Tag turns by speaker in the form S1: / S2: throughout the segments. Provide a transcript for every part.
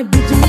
S1: about bitch.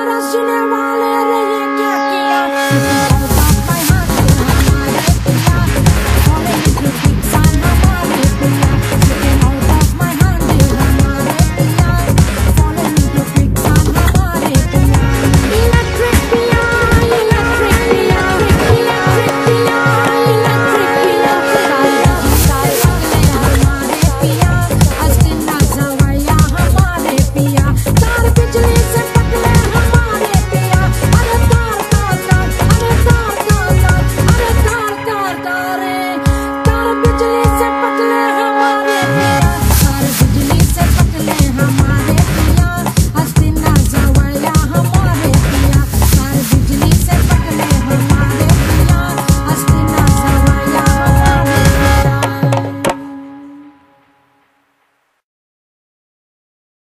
S1: corazón igual